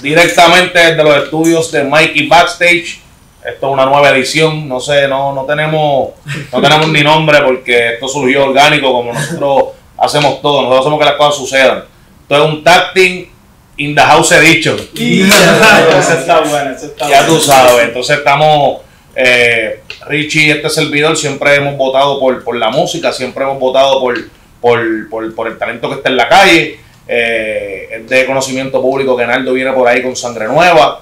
directamente desde los estudios de Mikey Backstage. Esto es una nueva edición, no sé, no, no tenemos no tenemos ni nombre porque esto surgió orgánico como nosotros hacemos todo, nosotros hacemos que las cosas sucedan. Esto es un team in the house edition. eso está bueno, eso está Ya tú sabes, entonces estamos, eh, Richie y este servidor siempre hemos votado por, por la música, siempre hemos votado por, por, por, por el talento que está en la calle. Eh, de conocimiento público que Naldo viene por ahí con sangre nueva.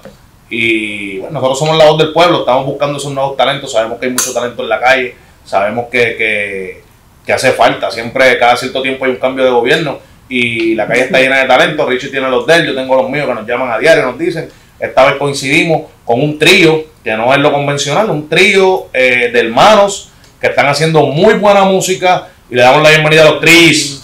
Y bueno, nosotros somos la voz del pueblo, estamos buscando esos nuevos talentos, sabemos que hay mucho talento en la calle, sabemos que, que, que hace falta, siempre cada cierto tiempo hay un cambio de gobierno y la calle está llena de talento, Richie tiene los de él, yo tengo los míos que nos llaman a diario, nos dicen, esta vez coincidimos con un trío, que no es lo convencional, un trío eh, de hermanos que están haciendo muy buena música y le damos la bienvenida a los tris.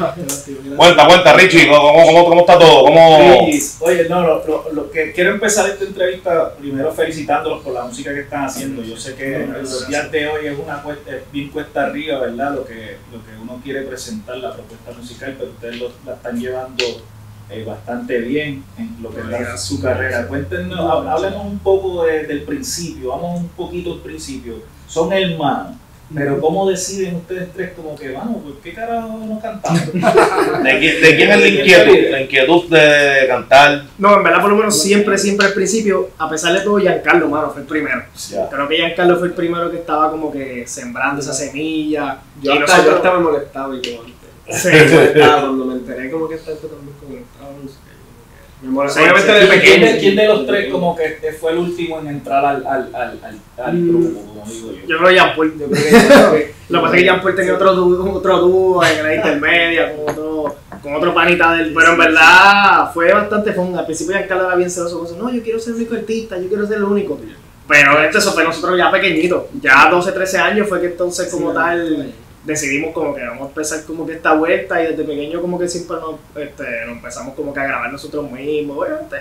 Cuenta, cuenta, Richie, ¿cómo, cómo, cómo está todo? ¿Cómo... Luis, Oye, no, lo, lo- lo que quiero empezar esta entrevista primero felicitándolos por la música que están haciendo. Yo sé que los días de hoy es una cuesta, es bien cuesta arriba, ¿verdad? Lo que, lo que uno quiere presentar, la propuesta musical, pero ustedes lo, la están llevando eh, bastante bien en lo que es la- su carrera. Cuéntenos, há- háblenos un poco de- del principio, vamos un poquito al principio. Son hermanos. Pero ¿cómo deciden ustedes tres como que, vamos, ¿por qué carajo no cantamos? ¿De, qui- de quién es la inquietud? La inquietud de cantar. No, en verdad, por lo menos siempre, siempre al principio, a pesar de todo, Giancarlo, mano, fue el primero. Ya. Creo que Giancarlo fue el primero que estaba como que sembrando esa semilla. Yo y hasta yo nosotros- estaba molestado y todo antes. Sí. Molestado cuando me enteré como que está también conectado. De ¿Quién pequeño. de, quién de los tres como que este fue el último en entrar al, al, al, al, al Mm. grupo, como digo yo? Yo creo que Jean Paul, yo creo que yo creo que- Lo que pasa es que Jean Paul tenía otro dúo, otro dúo en la intermedia, con otro, con otro panita del. Pero en verdad fue bastante fun. Al principio Giancarlo era bien celoso con eso. No, yo quiero ser el único artista, yo quiero ser el único. Pero esto eso fue nosotros ya pequeñitos. Ya 12, 13 años fue que entonces como tal decidimos como que vamos a empezar como que esta vuelta y desde pequeño como que siempre nos, este, nos empezamos como que a grabar nosotros mismos. Obviamente,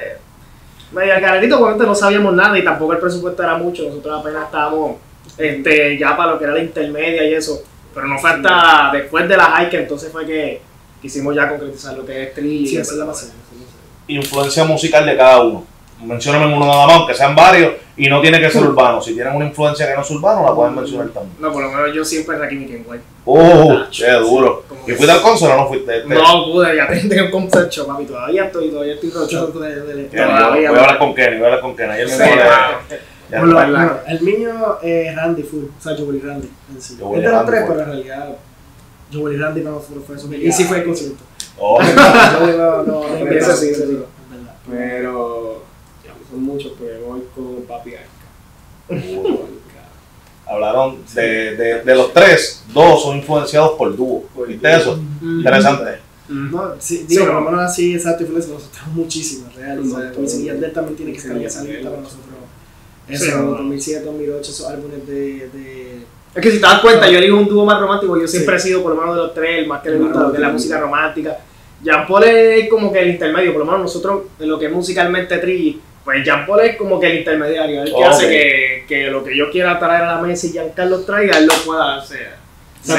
medio carerito, obviamente no sabíamos nada y tampoco el presupuesto era mucho. Nosotros apenas estábamos este, ya para lo que era la intermedia y eso. Pero no fue hasta después de la que entonces fue que quisimos ya concretizar lo que es tri Sí, y es la. Influencia musical de cada uno. Mencióname uno nada más, aunque sean varios, y no tiene que ser urbano. Si tienen una influencia que no es urbano, la pueden mencionar también. No, por lo menos yo siempre Rakim y Kenway. ¡Oh! ¡Qué duro! Como ¿Y que fuiste al concert o no fuiste? Este, No pude, ya tengo un concepto, papi. Todavía estoy, todavía estoy rochoso de, voy, a- todavía. voy a hablar con Kenny, voy a hablar con Kenny. Ayer Bueno, el mío es Randy Full, o sea, y Randy. En sí. Es de los tres, Full. pero en realidad y Randy para nosotros fue eso. Y sí fue el concierto. Oh, no, no, no, no, son muchos, pues voy con Papi Arca. hablaron de, de, de los tres, dos son influenciados por dúo. ¿Viste eso? Interesante. No, sí, digo, por lo no. menos así, exacto, influencia nosotros muchísimo, real. O sea, y Yandel también tiene que estar ya salida para nosotros. Eso, Sí, no. 2007, 2008, esos álbumes de... de Es que si te das cuenta, yo elijo un dúo más romántico. Yo siempre Sí. he sido, por lo menos de los tres, el más que le gusta es la música romántica. Jean Paul es como que el intermedio, por lo menos nosotros, en lo que es musicalmente tri, pues Jean Paul es como que el intermediario, el que hace que, que lo que yo quiera traer a la mesa y Giancarlo traiga, él lo pueda hacer. Se.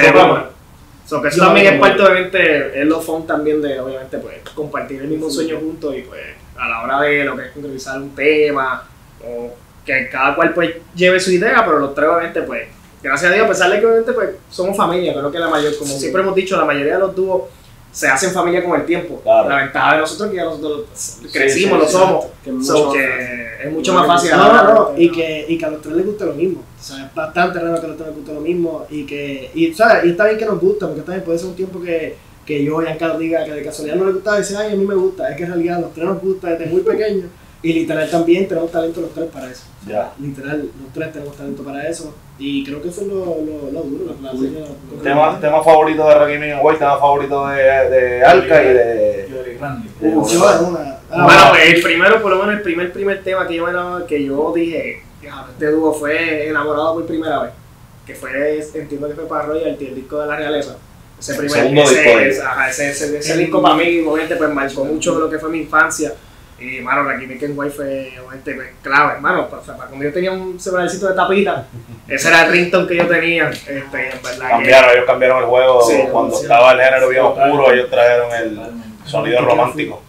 So, que eso Yo también es parte, obviamente, es lo fun también de, obviamente, pues, compartir el mismo sueño juntos y, pues, a la hora de lo que es concretizar un tema, o que cada cual, pues, lleve su idea, pero los tres, obviamente, pues, gracias a Dios, a pesar de que, obviamente, pues, somos familia, creo que la mayor, como Sí. siempre hemos dicho, la mayoría de los dúos se hacen familia con el tiempo. Claro. La ventaja de nosotros es que ya nosotros crecimos, sí, lo sí, somos, que es so mucho más que fácil. es mucho más fácil. a la No, y que, y que a los tres les guste lo mismo. O sea, es bastante raro que a los tres les guste lo mismo. Y que, y, ¿sabes? y está bien que nos gusta, porque también puede ser un tiempo que, que yo y Giancarlo diga que de casualidad no le gusta y dice, ay, a mí me gusta. Es que en realidad a los tres nos gusta desde muy pequeños. Y literal también tenemos talento los tres para eso. Literal, los tres tenemos talento para eso. Y creo que eso es lo, lo, lo duro, la seña- Tema, tema favorito de Rakim y White, tema favorito de, de Alca y de. Yo, de- una. ah, bueno, pues el primero, por lo menos el primer primer tema que yo, me enamoré- que yo dije, "Diablo, este dúo fue enamorado por primera vez, que fue, entiendo que fue para Royalty, el disco de la realeza. Ese primer Segundo ese, disco de ese, ajá, ese, ese- ese disco para mí, obviamente, pues marcó mucho lo que fue mi infancia. Y, mano, la Química en Wi fue obviamente pues, clave, hermano. O sea, para cuando yo tenía un celularcito de tapita, ese era el ringtone que yo tenía. Este, en verdad. que- Cambiaron, ellos cambiaron el juego Sí, cuando sí. estaba el género bien oscuro, ellos trajeron el Totalmente. sonido romántico.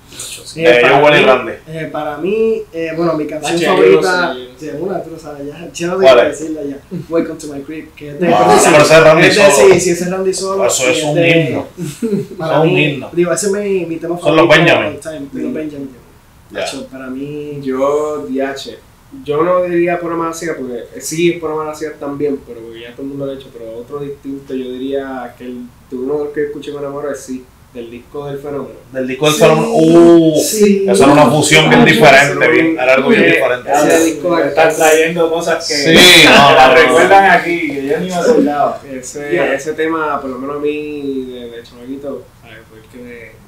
Eh, Eh, para yo huele mí- grande. Eh, para mí, eh, bueno, mi canción yo favorita, sí, una, tú lo sabes, ya, ya no ¿Cuál tengo que es? decirla ya. Welcome to my crib, que es de, Ah, sí, pero ese es Randy es de- solo. sí, sí, ese es Randy solo. Eso es un de- himno. Para Son un mí, himno. digo, ese es mi, mi tema Son los. Benjamin. time, de los Benjamin. Ya. Nacho, para mí, Yo, DH, yo no diría por Malasia porque eh, sí, por Malasia también, pero porque ya todo el mundo lo ha hecho, pero otro distinto yo diría que el, de uno de los que escuché me enamoro es sí, del disco del fenómeno. Del disco del Sí, fenómeno. Uh, sí. eso era una fusión bien Ah, diferente, bien, era algo bien diferente. ese disco están trayendo cosas que, Sí, no, la no. recuerdan aquí, que yo ni me acordaba. Ese, Ya. ese tema, por lo menos a mí, de, de chamaquito, ¿sabes? fue el que me...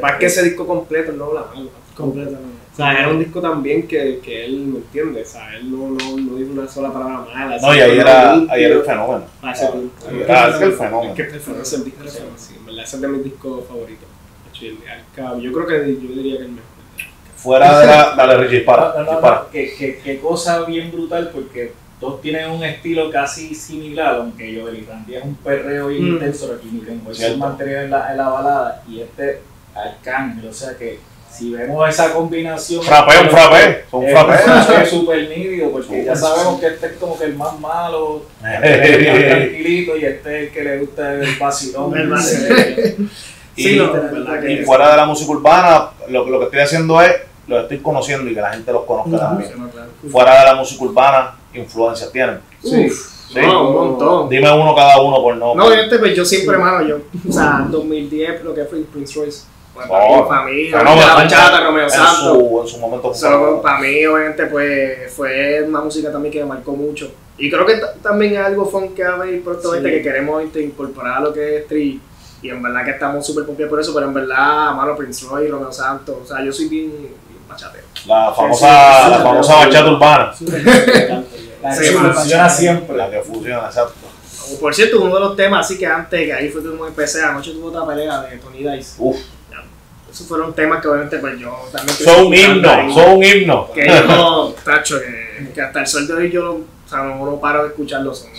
Más que ese disco completo, no habla mal. Completamente. O sea, era un disco también que, que él me entiende, o sea, él no, no, no dijo una sola palabra mala. No, y ahí era, ahí era el fenómeno. Ah, ese tiempo. Ahí era es que el fenómeno. Es que el fenómeno es el disco, sí, sí, en verdad, ese es de mis discos favoritos. Yo creo que yo diría que el mejor. Fuera de la. Dale, Richie, dispara. No, no, no, que, que, que cosa bien brutal porque todos tienen un estilo casi similar, aunque yo y Randy es un perreo bien Mm. intenso, pero aquí ni lengua, eso mantener en la, en la balada y este Arcángel, o sea que si vemos esa combinación Frappé, un frappé. Es un frappé súper nítido porque ya sabemos que este es como que el más malo, es el más tranquilito y este es el que le gusta el vacilón. El vacilón. Y, Sí, no, y que fuera de la música urbana, lo, lo que estoy haciendo es. Lo estoy conociendo y que la gente los conozca Ujú. también. Sí, no, claro. Fuera de la música urbana, influencias tienen. Sí. Sí. No, un montón. Dime uno cada uno por no. No, obviamente, pues yo siempre, hermano, yo, o sea, 2010, lo que fue Prince Royce. Pues, para Oh, mí, familia, fenómeno. la bachata, Romeo en Santos. su, en su momento para mí, obviamente, pues fue una música también que me marcó mucho. Y creo que ta- también es algo fun que va a venir próximamente Sí. que queremos este, incorporar a lo que es street. Y en verdad que estamos súper pompidos por eso, pero en verdad, mano, Prince Roy, Romeo Santos, o sea, yo soy bien, bien bachatero. La famosa, sí, la sí, famosa sí. bachata urbana. La que funciona siempre. La que funciona, exacto. Por cierto, uno de los temas así que antes, que ahí fue como empecé, anoche tuvo otra pelea de Tony Dice. Uf, Esos fueron temas que obviamente pues yo también... son un himno, ahí. son un himno. que yo, tacho, que, que hasta el sol de hoy yo, o sea, no, no paro de escucharlo. Son,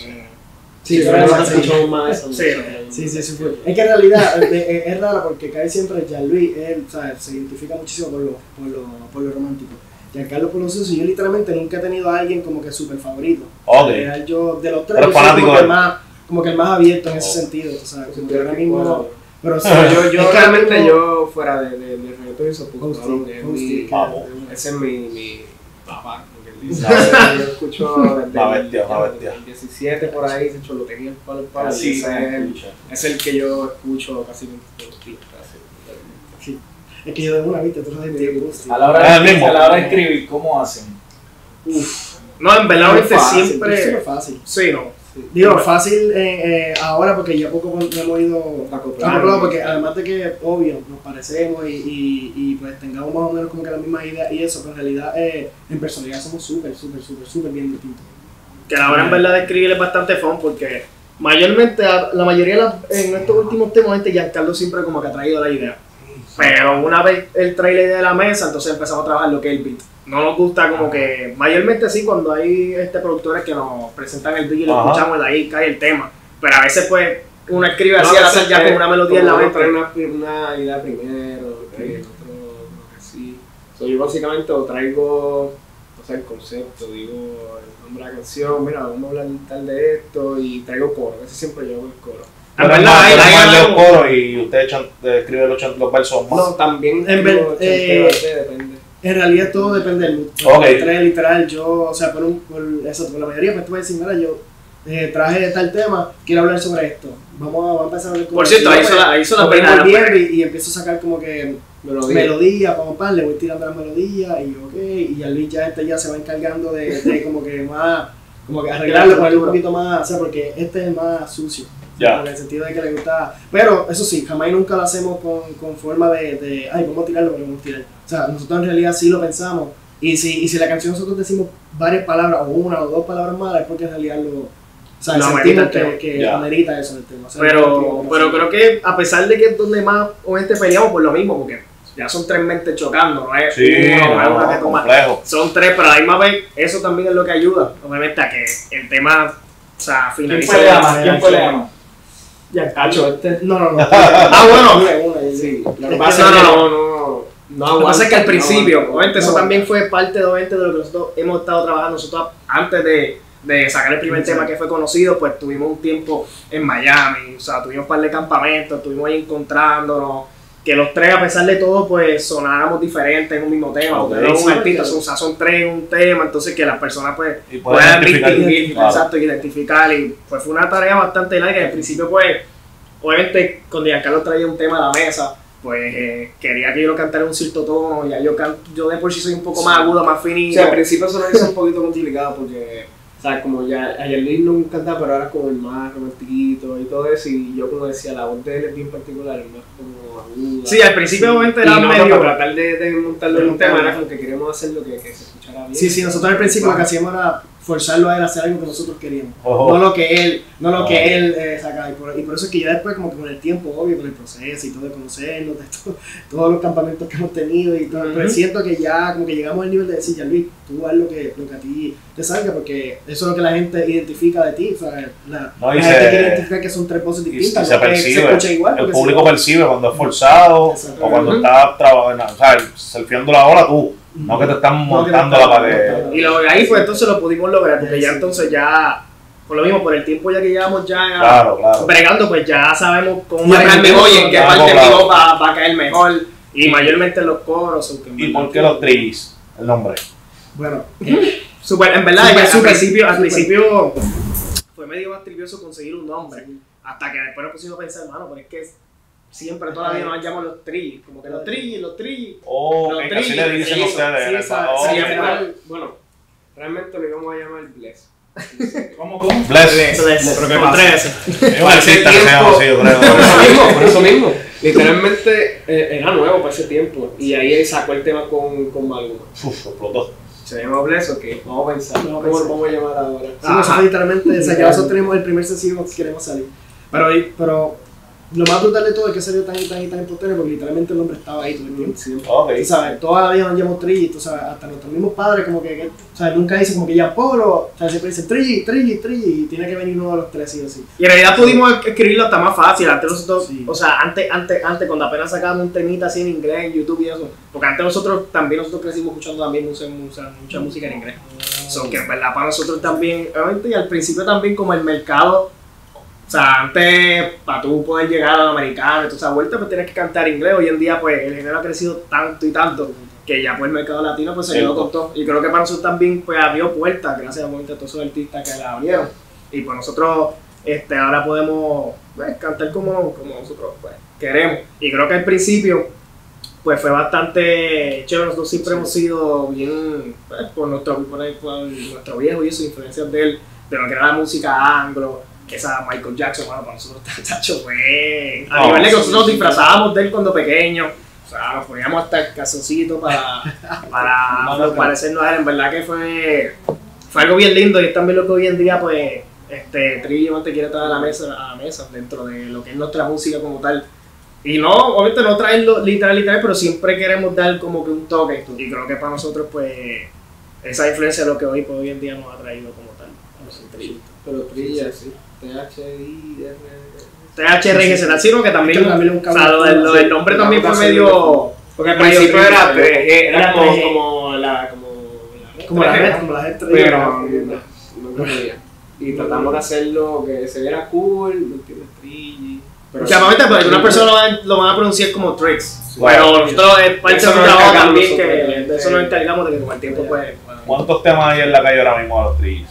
Sí, pero pero no sí, más eso. Sí. Sí, sí, sí fue. Es que en realidad eh, eh, es raro porque cae siempre Jean-Louis, él o sea, se identifica muchísimo por lo, por lo, por lo romántico. Giancarlo por lo sucio, yo literalmente nunca he tenido a alguien como que súper favorito. Ok. Eh, yo, de los tres, yo soy como de que, más, como que el más abierto en ese Oh. sentido. O sea, como que Supiera ahora que mismo. Pero sí, Yo, yo es que realmente mismo- yo fuera de, de, de reggaetón y es que- Vamos. ese es mi, mi papá, porque él dice. Yo escucho desde el- bestia, una bestia. el 17 por ahí, de hecho lo tenía el palo el palo, y Así ese es, el, es el que yo escucho casi todos los días. Sí. Es que yo de una, viste, tú sabes de Posty. A la hora Ah, el de, mismo. a la hora de escribir, ¿cómo hacen? no, en verdad, Es es siempre. súper fácil. Sí, no. Digo, fácil eh, eh, ahora porque ya poco me hemos ido acoplado porque además de que, obvio, nos parecemos y, y, y pues tengamos más o menos como que las mismas ideas y eso, pero en realidad eh, en personalidad somos súper, súper, súper, súper bien distintos. Que la hora en verdad de escribir es bastante fun porque mayormente, la mayoría de las- en estos últimos temas, este Giancarlo siempre como que ha traído la idea. Pero una vez él trae la idea de la mesa, entonces empezamos a trabajar lo que es el beat. No nos gusta como que, mayormente sí, cuando hay este productores que nos presentan el beat y lo Ajá. escuchamos, de ahí cae el tema. Pero a veces pues uno escribe así No, al veces ya con una melodía en la mente. trae una, una idea primero, trae el otro, como que sí. So, yo básicamente o traigo, o sea, el concepto, digo el nombre de la canción, mira, vamos a hablar tal de esto y traigo coro, casi siempre yo hago el coro. Pero verdad, más, hay- hay los coros y usted echan- eh, escribe los, los versos más. No, también En escribo eh. En realidad todo depende del mood. Trae literal, yo, o sea, por, un, por eso, por la mayoría, pues tú puedes decir, mira, yo eh, traje tal tema, quiero hablar sobre esto. Vamos a, vamos a empezar a hablar Por cierto, ahí hizo la, hizo la y, y empiezo a sacar como que Melodía. melodía, como pan, le voy tirando las melodías y yo, ok, y ya Luis ya este ya se va encargando de, de como que más, como que arreglarlo, ponerle un poquito más, o sea, porque este es más sucio. Ya. En el sentido de que le gusta. Pero eso sí, jamás y nunca lo hacemos con, con forma de, de, ay, vamos a tirarlo, vamos a tirar. O sea, nosotros en realidad sí lo pensamos. Y si, y si la canción nosotros decimos varias palabras, o una o dos palabras malas, es porque en realidad lo. O sea, amerita sentimos que, que Ya. amerita eso en el tema. O sea, no Pero, pero creo que a pesar de que es donde más obviamente peleamos por lo mismo, porque ya son tres mentes chocando, no es Sí, uno, no es no, una que toma. complejo. Son tres, pero a la misma vez, eso también es lo que ayuda, obviamente, a que el tema, o sea, ¿Quién finalice. la ama? manera ¿Quién que- ama? Ya, Cacho, este. No, no, no. Ah, bueno. Sí, lo que No, pasa no, no, no, no Lo que pasa es que al principio, obviamente, eso también fue parte obviamente, de lo que nosotros hemos estado trabajando. Nosotros, antes de, de sacar el primer tema que fue conocido, pues tuvimos un tiempo en Miami, o sea, tuvimos un par de campamentos, estuvimos ahí encontrándonos. Que los tres, a pesar de todo, pues sonábamos diferentes en un mismo tema. Ok, porque no es sí, un artista, porque- son, o sea, son tres en un tema, entonces que las personas, pues, Y puedan distinguir, Claro. exacto, identificar. Y pues fue una tarea bastante larga. Al principio, pues, obviamente, cuando Giancarlo traía un tema a la mesa, pues eh, quería que yo lo cantara en un cierto tono. Ya yo, can- yo de por sí soy un poco más agudo, más O finito. sea, al principio eso hizo un poquito complicado porque, o sea, como ya ayer Luis nunca cantaba, pero ahora como el más romantiquito y todo eso, y yo como decía, la voz de él es bien particular, más como aguda. Sí, al principio obviamente era no, medio- para tratar de, de montarlo en un tema, era como que queremos hacer lo que, que se escuchara bien. Sí, sí, nosotros al principio lo que hacíamos era forzarlo a él a hacer algo que nosotros queríamos. Ojo. No lo que él, no lo Oh. que él eh, sacaba. Y por, y por eso es que ya después, como que con el tiempo, obvio, con el proceso y todo de conocernos, de todo- todos los campamentos que hemos tenido y todo, pero Ujú. siento que ya, como que llegamos al nivel de decir, ya Luis, tú haz lo que, lo que a ti te salga, porque eso es lo que la gente identifica de ti. O sea, la, No, y la se- gente quiere identificar que son tres voces y distintas, se no que percibe. se escucha igual. El público percibe cuando es forzado o cuando está trabajando, o sea, surfeando la ola tú, no que te están montando la pared. Y lo, ahí pues entonces lo pudimos lograr, porque ya Sí. entonces ya, por lo mismo, por el tiempo ya que llevamos ya Claro, claro. bregando, pues ya sabemos cómo Ya manejar mejor y en qué parte claro. va, va a caer mejor. Y mayormente en los coros. ¿Y por qué los trillis? El nombre. Bueno, Super, en verdad, Super, ya al super, principio, al principio fue medio más trivioso conseguir un nombre. Hasta que después nos pusimos a pensar, hermano, pero es que siempre todavía nos llaman los trillis. Como que los trillis, los trillis. Oh, Los trillis, le dicen ustedes. en oh, en. Bueno, realmente lo íbamos a llamar Bless. ¿Cómo, cómo? Bless. Pero que ¿Qué con tres. Es un artista que se llama así, yo Por eso mismo, por eso mismo. Literalmente eh, era nuevo para ese tiempo. Y ahí él sacó el tema con, con Maluma. Uf, explotó. Se llama Bless, ok. Vamos a pensar. ¿Cómo lo vamos a llamar ahora? Sí, nosotros literalmente, o sea, ya nosotros tenemos el primer sencillo que queremos salir. Pero, pero lo más brutal de todo es que salió tan y tan y tan importante porque literalmente el nombre estaba ahí todo el tiempo. Sí. Ok. Tú sabes, toda la vida nos llamamos Trilli, tú sabes, hasta nuestros mismos padres como que, que, o sea, nunca dicen como que ya Polo, o sea, siempre dicen Trilli, Trilli, Trilli, y tiene que venir uno de los tres sí o sí. Y en realidad pudimos escribirlo hasta más fácil. Antes nosotros, Sí. o sea, antes, antes, antes, cuando apenas sacábamos un temita así en inglés en YouTube y eso. Porque antes nosotros también nosotros crecimos escuchando también mucha, mucha, mucha música en inglés. So, que en verdad para nosotros también, obviamente, y al principio también como el mercado, o sea, antes para tú poder llegar al americano y toda esa vuelta, pues tienes que cantar inglés. Hoy en día, pues el género ha crecido tanto y tanto que ya pues el mercado latino pues se Sí. quedó con todo. Y creo que para nosotros también pues abrió puertas, gracias a todos esos artistas que la abrieron. Y pues nosotros este, ahora podemos pues, cantar como, como nosotros pues, queremos. Y creo que al principio pues fue bastante chévere. Nosotros siempre hemos sido bien pues, por, nuestro, por, el- por nuestro viejo y sus influencias de él, de lo que era la música anglo. Esa Michael Jackson, bueno, para nosotros, tacho, fue. A No, nivel de que nosotros sí. disfrazábamos de él cuando pequeño. O sea, nos poníamos hasta el calzoncito para, para No, no, no. parecernos a él. En verdad que fue, fue algo bien lindo y es también lo que hoy en día, pues, este, Trillo te quiere traer a la mesa, a la mesa dentro de lo que es nuestra música como tal. Y no, obviamente no traerlo literal, literal, pero siempre queremos dar como que un toque. Y creo que para nosotros, pues, esa influencia es lo que hoy, pues, hoy en día nos ha traído como tal a los. Pero trilla, sí. THR y GZ, sino que también, también un o sea, lo del, lo del nombre Sí, también fue sí, medio... Porque al principio era trilla, 3G, era Era como, 3G. como la. Como la Como la 3G, gente, como la gente Pero no, no podía. Y tratamos de hacerlo que se viera cool, ¿me entiendes? Trilli. Pero Porque aparte, pues, algunas personas lo van, lo van a pronunciar como tricks. Bueno, pero nosotros es parte eso de nuestro trabajo también, que de eso nos encargamos de que con el tiempo, pues... ¿Cuántos temas hay en la calle ahora mismo de los trillis?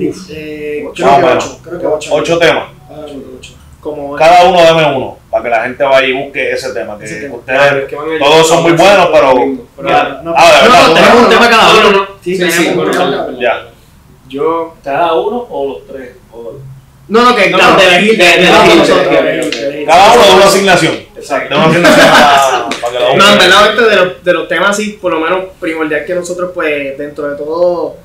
Eh, Ocho. creo Ah, que bueno. 8, creo que 8. Ocho temas. Como Cada uno deme uno, para que la gente vaya y busque ese tema. Que Ese tema. ustedes, que van a- todos son muy buenos, pero- Ya. No, Ah, de No, verdad, no, tenemos un tema cada No, no, uno. no. Sí, Sí, sí, bueno, ya. Yo. ¿Cada uno o los tres? O- No, no, que No, de de, de- de de- de- nosotros. de- de- de- de- Cada uno de una asignación. De Exacto. una asignación para, para que lo No, en verdad, este, de, los, de los temas así, por lo menos primordial que nosotros, pues, dentro de todo,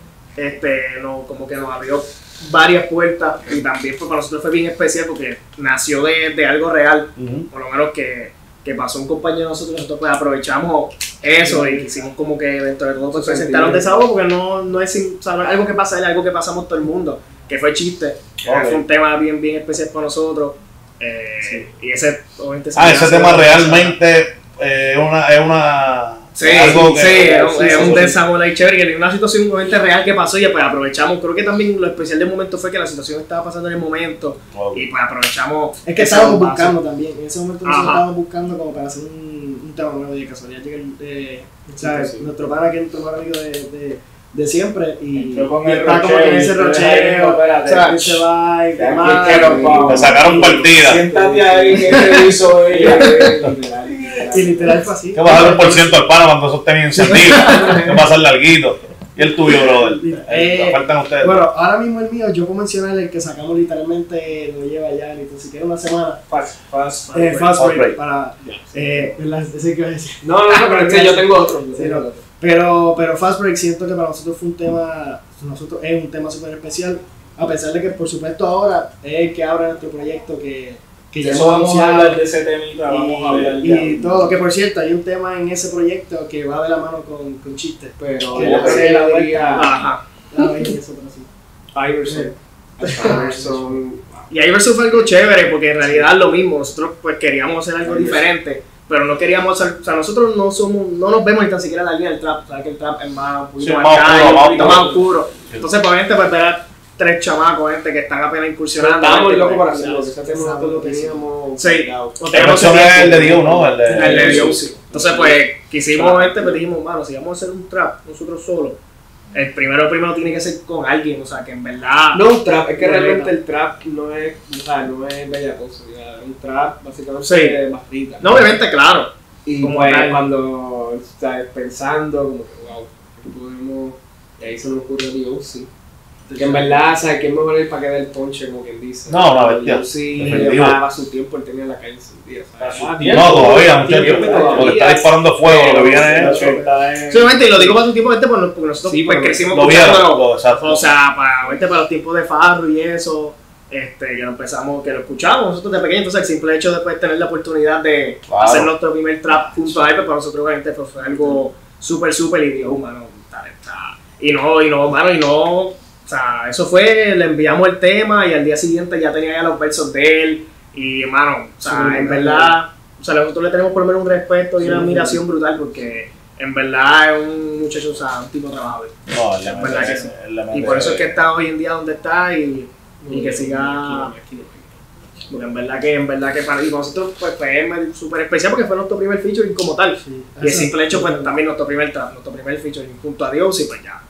este, no, como que nos abrió varias puertas y también pues, para nosotros fue bien especial porque nació de, de algo real, por lo menos que que pasó un compañero de nosotros, nosotros pues aprovechamos eso y quisimos como que dentro de todo pues, presentar un desahogo porque no, no es sin- o sea, no es algo que pasa, es algo que pasamos todo el mundo, que fue chiste, que Ok. fue un tema bien bien especial para nosotros. eh, Y ese, obviamente, Ah, ese se- tema realmente eh, es una, es una Sí, algo que sí, es un- sí, es un desahogo ahí chévere, que una situación obviamente real que pasó y pues aprovechamos. Creo que también lo especial del momento fue que la situación estaba pasando en el momento y pues aprovechamos. Es que estábamos buscando también. En ese momento nosotros Ajá. estábamos buscando como para hacer un, un tema nuevo y de casualidad llega el, eh, ¿sabes? Sí, sí. nuestro pana que es nuestro mejor amigo de, de, de siempre y, y el está como que en ese rocheo, espérate. ¿sabes? Se va y demás. Le sacaron partida. Siéntate ahí, que te hizo ella. Y literal fue así. ¿Qué vas a dar un por ciento al pana cuando esos tenis encendidos? ¿Qué pasa al larguito? ¿Y el tuyo, brother? Eh, Eh, faltan ustedes. Bueno, ahora mismo el mío, yo puedo mencionar el que sacamos literalmente, no lleva ya ni tan siquiera una semana. Fast, fast, Eh, Fast Fast Break, Break. para. Eh, ¿verdad? Ese que iba a decir. No, no, no, pero es que yo tengo otro. yo Sí, tengo no. otro. Pero, pero Fast Break siento que para nosotros fue un tema, nosotros es un tema súper especial, a pesar de que por supuesto ahora es el que abre nuestro proyecto que, que ya Eso vamos a hablar de ese temita, vamos a hablar y, ya. y todo, que por cierto hay un tema en ese proyecto que va de la mano con, con chistes. Pero Que yo que la diría Ajá. Sí. Iverson. Iverson. Y ahí versus fue algo chévere porque en realidad es lo mismo. Nosotros pues queríamos hacer algo diferente, pero no queríamos hacer, o sea, nosotros no somos, no nos vemos ni tan siquiera en la línea del trap. Sabes que el trap es más, un poquito Sí, más, más oscuro, un más poquito oscuro. más oscuro. Entonces, pues, obviamente, pues tres chamacos, gente que están apenas incursionando. Estábamos gente, locos pues, para hacerlo, porque ese tema nosotros lo teníamos. Sí. ese es el de. Dios, ¿no? El de, El de Sí, Dios. sí. Entonces, pues, quisimos, este, pues dijimos, mano, si vamos a hacer un trap nosotros solos, el primero primero tiene que ser con alguien, o sea, que en verdad. No un trap, es que No, realmente el trap no es, o sea, no es bella cosa, ya, un trap básicamente Sí. es barrita. No, obviamente, claro. Y como pues, cuando estás pensando, como que wow, ¿qué podemos, y ahí se me ocurrió Dios, sí. Que en verdad, ¿sabes qué es mejor ir para que dé el ponche, como quien dice? No, una bestia. Sí, llevaba su tiempo, él tenía la calle encendida, su. No, todavía, muchachos. tiempo Lo que está disparando fuego, lo que viene es. Sí, obviamente, y lo digo para tu tiempo, este, porque porque nosotros Sí, pues, crecimos escuchándolo. lo- exacto. O sea, para, los tiempos de Farro y eso, este, que lo empezamos, que lo escuchábamos nosotros de pequeños, entonces el simple hecho de poder tener la oportunidad de Claro. hacer nuestro primer trap junto a él, pues para nosotros obviamente pues, fue algo súper, súper idioma, mano, tal, está. Y no, y no, mano, y no, o sea, eso fue, le enviamos el tema y al día siguiente ya tenía ya los versos de él, y hermano, o sea, en verdad, o sea, nosotros le tenemos por lo menos un respeto y una Sí. admiración brutal porque en verdad es un muchacho, o sea, un tipo trabajador. No, le Es verdad que sí. Y por eso es que está hoy en día donde está y, y que Aquí siga. Porque en verdad que, en verdad que para y para nosotros pues, fue súper especial porque fue nuestro primer featuring como tal. Y el simple hecho pues también nuestro primer nuestro primer featuring junto a Dios y pues ya,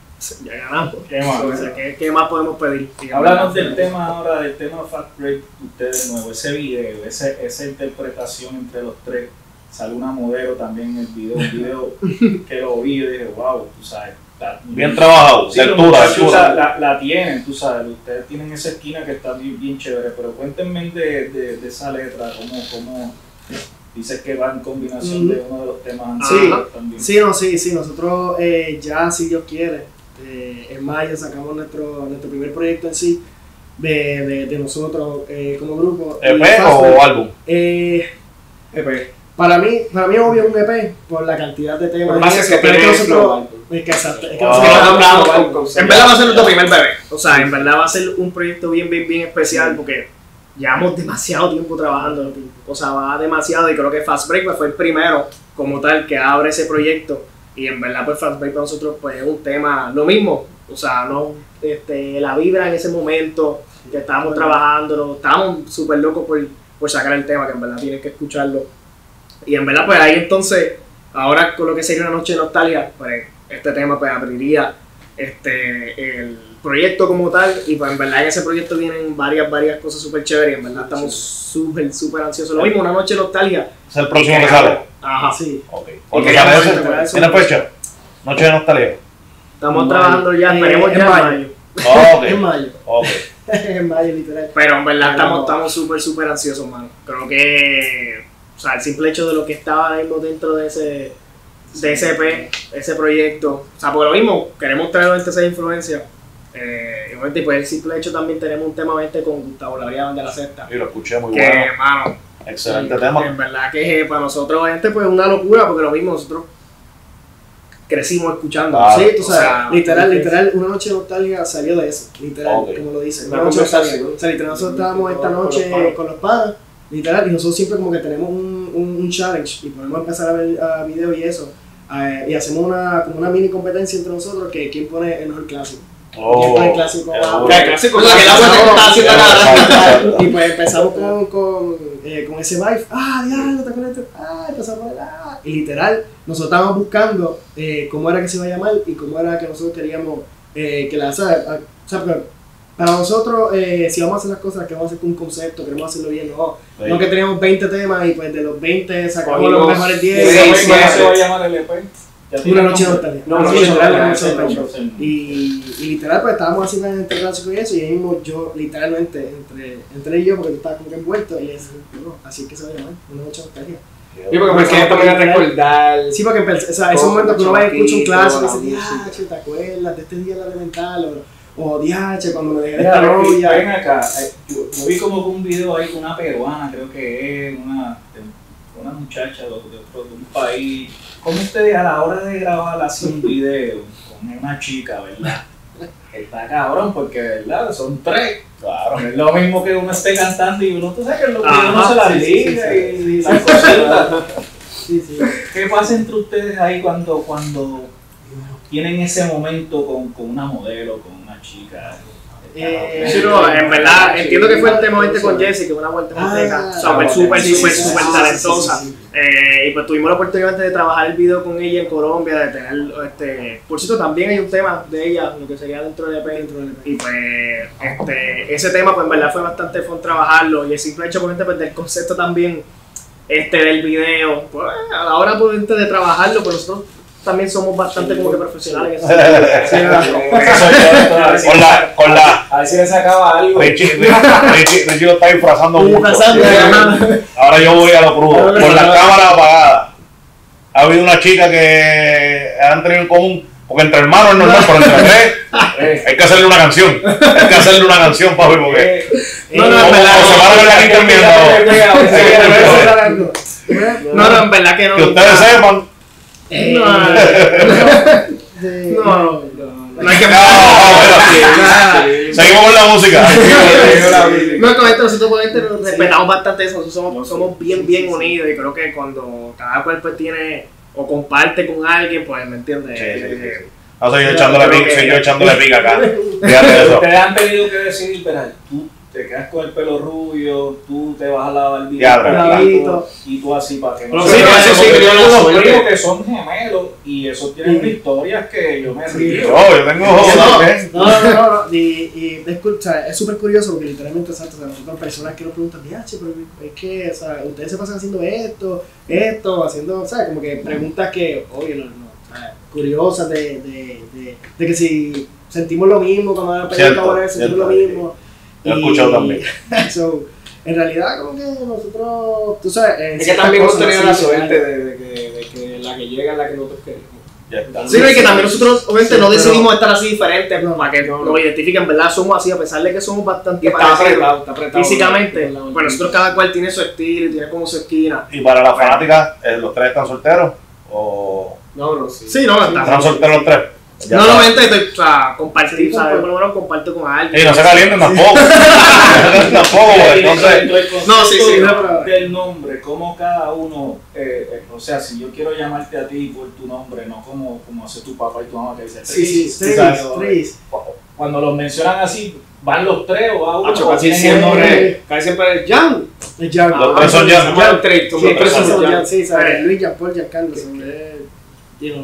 ya ganamos. ¿Qué más? O sea, ¿qué, qué más podemos pedir? Verdad, del tema ahora, del tema Fast Break, ustedes de nuevo, ese video, ese, esa interpretación entre los tres. Sale una modelo también en el video, un video que lo vi y dije, wow, tú sabes. la- Bien trabajado, Sí, altura, la, la tienen, tú sabes, ustedes tienen esa esquina que está bien, bien chévere, pero cuéntenme de, de, de esa letra, cómo, cómo dices que va en combinación de uno de los temas Sí. anteriores también. Sí, no, sí, sí, nosotros eh, ya, si Dios quiere, eh, en mayo sacamos nuestro, nuestro primer proyecto en sí, de, de, de nosotros eh, como grupo. ¿EP o álbum? eh, EP. para mí, para mí es obvio un EP por la cantidad de temas. Lo que pasa es que Pero tiene nosotros- global. es que exacto, es que nosotros no, hablamos no, con- con- En verdad va a ser nuestro primer bebé. O sea, en verdad va a ser un proyecto bien, bien, bien especial porque llevamos demasiado tiempo trabajando. O sea, va demasiado y creo que Fast Break fue el primero como tal que abre ese proyecto. Y en verdad, pues Fast Break para nosotros pues, es un tema, lo mismo. O sea, no este, la vibra en ese momento que estábamos trabajando, estábamos súper locos por, por sacar el tema, que en verdad tienes que escucharlo. Y en verdad, pues ahí entonces, ahora con lo que sería una noche de nostalgia, pues este tema pues abriría este el proyecto como tal y pues en verdad en ese proyecto vienen varias varias cosas súper chéveres y en verdad estamos súper súper ansiosos lo mismo una noche de nostalgia Es el próximo que sale. Ajá Sí, Ok. ¿Cuándo queríamos sale integrar ese? eso. ¿Tiene fecha? Noche de nostalgia. estamos En trabajando ya esperemos Eh, ya en mayo. mayo. Ok. en mayo, Ok. en mayo literal. pero en verdad Pero- estamos estamos súper súper ansiosos mano creo que o sea el simple hecho de lo que estaba dentro de ese de ese EP, ese proyecto o sea por lo mismo queremos traer obviamente esa influencia eh, y pues el simple hecho también tenemos un tema obviamente, con Gustavo Labrián de la Sexta Y lo escuché muy que, bueno. mano, Excelente Y, tema. En verdad que eh, para nosotros este pues es una locura porque lo mismo nosotros crecimos escuchando. Claro. Sí, tú sabes, O sea, literal, literal, una noche de nostalgia salió de eso, literal, como lo dice. Una Una noche nostalgia. conversación. O sea, literal, nosotros estábamos esta Con los noche con los padres, literal, y nosotros siempre como que tenemos un, un, un challenge y podemos empezar a ver a videos y eso. eh, y hacemos una, como una mini competencia entre nosotros que quién pone el mejor clásico. ¿Quién pone el Oh, clásico. Que el clásico que que la. Y pues empezamos con, con, eh, con ese vibe, ah, diablo, te acuerdas, ah, empezamos a ah. Y literal, nosotros estábamos buscando eh, cómo era que se iba a llamar y cómo era que nosotros queríamos eh, que la, ¿sabes? O sea, para nosotros, eh, si vamos a hacer las cosas, queremos hacer con un concepto, queremos hacerlo bien, no, Sí. no que teníamos 20 temas y pues de los 20 sacamos los mejores ¿Cómo 10. Sí, sí. se va a llamar el EP? ¿Ya Una noche de nostalgia. No, no, una noche de. Y, y literal, pues estábamos haciendo entre clásico y eso, y ahí mismo yo, literalmente, entre, entre y yo, porque tú estabas como que envuelto, y eso, no, así es que se va a llamar, una noche de nostalgia. Sí, porque me quedé también a recordar. Sí, porque empe- o sea, ese momento que uno va y escucha un clásico y la dice, diache, ¿te acuerdas de este día de la elemental? O, o diache, cuando me dejé de ven, novia. ven acá, eh, yo, yo vi como un video ahí con una peruana, creo que es una, una muchacha de, de otro de un país. ¿Cómo ustedes a la hora de grabar así un video con una chica, verdad? Está cabrón porque, ¿verdad? Son tres. Claro. No es lo mismo que uno esté cantando y uno, tú sabes que lo que uno se la sí, sí, liga sí, y sí, las sí. cositas. Sí, sí. ¿Qué pasa entre ustedes ahí cuando, cuando tienen ese momento con, con una modelo, con una chica? Eh, Sí, no, en verdad, entiendo que fue el tema este con Jessie, que una vuelta Ah, súper, súper, súper, súper talentosa. Eh, y pues tuvimos la oportunidad de trabajar el video con ella en Colombia, de tener, este, por cierto, también hay un tema de ella, lo que sería dentro del EP. Dentro del EP. Y pues, este, ese tema, pues en verdad fue bastante fun trabajarlo. Y el simple hecho, pues, del concepto también, este, del video, pues a la hora, pues, de trabajarlo, pues nosotros también somos bastante como que profesionales. Con la, con la. A ver si le sacaba algo. Richie, Richie, Richie lo está disfrazando mucho. Ahora yo voy a lo crudo. Con la cámara apagada. Ha habido una chica que han tenido en común. Porque entre hermanos es normal, pero entre tres hay que hacerle una canción. Hay que hacerle una canción, papi, porque. No, no, como- en verdad, como se van a ver aquí terminando. No, no, en verdad que no. Que ustedes sepan. No, De- No. no hay que Ah, Seguimos con la música. No, con esto nosotros esto respetamos bastante eso, nosotros somos, somos bien, bien unidos y creo que cuando cada cual pues tiene o comparte con alguien, pues me entiendes. Sí, sí, sí. No soy yo echándole pica, soy yo echándole pica acá. Fíjate eso. Ustedes han tenido que decidir, tú te quedas con el pelo rubio, tú te vas a la barbilla y tú así para que Pero se sí, eso sí, yo yo lo tengo sueño. primos que son gemelos y eso tienen historias que yo me río. Yo, yo tengo No, no, no, no, no, Y, y es, súper curioso porque literalmente, exacto, o sea, nosotros personas que nos preguntan, diache, pero es que, o sea, ustedes se pasan haciendo esto, esto, haciendo, o sea, como que preguntas que, obvio, no, no, o sea, curiosas de, de, de, de que si sentimos lo mismo cuando la película ahora sentimos lo mismo. Lo he escuchado también. so, en realidad, como que nosotros, tú sabes, en Es que también hemos tenido la suerte de, de que, de que la que llega es la que nosotros queremos. Ya está. Sí, y que también nosotros obviamente Sí, no decidimos estar así diferentes No, para que no, no. nos identifiquen, ¿verdad? Somos así, a pesar de que somos bastante está parecidos apretado, está apretado. físicamente. La- Pues nosotros cada cual tiene su estilo y tiene como su esquina. Y para las fanáticas, eh, ¿los tres están solteros? ¿O No, no, sí. Sí, no, están estamos. solteros los tres? Ya No, no, gente, estoy- o sea, compartir, Sí, ¿sabes? Por lo menos comparto con alguien. Y no se calienten tampoco. No se tampoco, entonces. No, sí, sí, no, del nombre, como cada uno, eh, eh, o sea, si yo quiero llamarte a ti por tu nombre, no como, como hace tu papá y tu mamá que dice Sí, sí, Tris, tres, ¿sabes? tres. Cuando los mencionan así, ¿van los tres o va uno? Hacho, o casi siempre, casi siempre es Jan. Es Jan. Los tres son Jan. Jan tres, los tres son Jan. Jan, sí, ¿sabes? Eh. Luis, Jean Paul, Jean Carlos.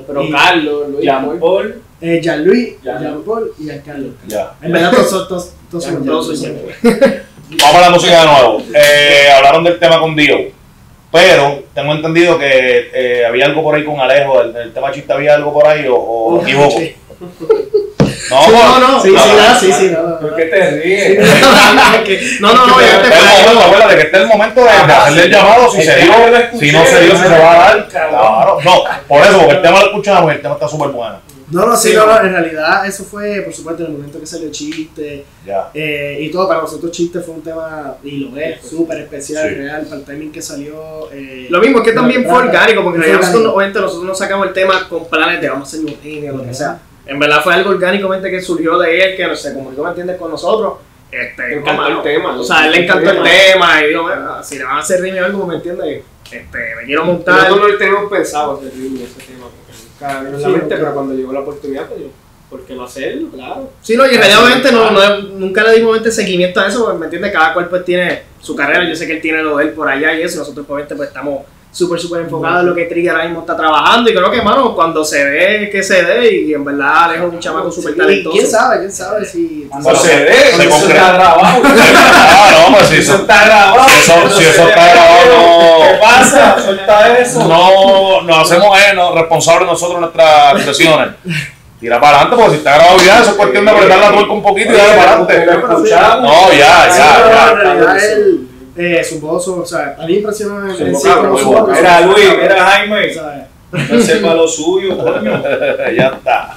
Pero y- Carlos, Luis, Paul. Eh, Jean Luis, Jean- Jean Paul y Jean Carlos. Ya. En verdad, todos son todos, todos son. Vamos a la música de nuevo. Eh, hablaron del tema con Dio. Pero tengo entendido que eh, había algo por ahí con Alejo. El, el tema chiste había algo por ahí o, equivoco. No, Sí, por- no, no, sí, no, sí, no. ah, sí, sí, no, no, ¿por no. qué te ríes? No, no, no, el momento, acuérdate que este es el momento de, Ajá, hacerle el llamado si se dio, si no se dio, si se va a dar. Claro, no, por eso, porque el tema lo escuchamos y el tema está súper bueno. No, no, sí, Sí, no, ¿no? no, en realidad eso fue, por supuesto, en el momento que salió Chiste Ya. eh, y todo, para nosotros Chiste fue un tema, y lo es, súper especial, Sí. real, para el timing que salió. eh, Lo mismo es que también fue orgánico, porque en Fue realidad nosotros, obviamente, nosotros no sacamos el tema con planes de vamos a hacer un genio o lo que sea. En verdad fue algo orgánicamente que surgió de él, que se comunicó, ¿me entiendes?, con nosotros. Este, Le encantó como, el tema. O sea, él le encantó el tema. tema y digo, "Bueno, si le van a hacer ritmo o algo, ¿me entiendes? Este, me quiero montar. Nosotros no le teníamos pensado hacer ritmo ese tema, en la mente, pero cuando llegó la oportunidad, pues yo, ¿por qué no hacerlo? Claro. Sí, no, y obviamente no, no- nunca le dimos obviamente seguimiento a eso, porque, ¿me entiendes? Cada cual pues tiene su carrera, yo sé que él tiene lo de él por allá y eso, nosotros obviamente pues estamos súper, súper enfocados en lo que Trigger ahora mismo está trabajando y creo que, mano, cuando se ve que se dé y en verdad Alejo es un chamaco súper sí, talentoso. ¿Quién sabe? ¿Quién sabe si... Cuando se ve, se concreta. está grabado. Ah, no, pues si Eso está grabado. si eso- está grabado, ¿Qué pasa? Suelta eso. no nos hacemos eh, no, responsables nosotros nuestras expresiones. Tira para adelante, porque si está grabado ya, eso es cuestión de apretar la tuerca un poquito y darle para adelante. No, ya, ya, ya. Eh, su voz, o sea, a mí sí vocablo, como muy su Era Luis, era Jaime. ¿sabes? No sepa lo suyo, coño. ya está.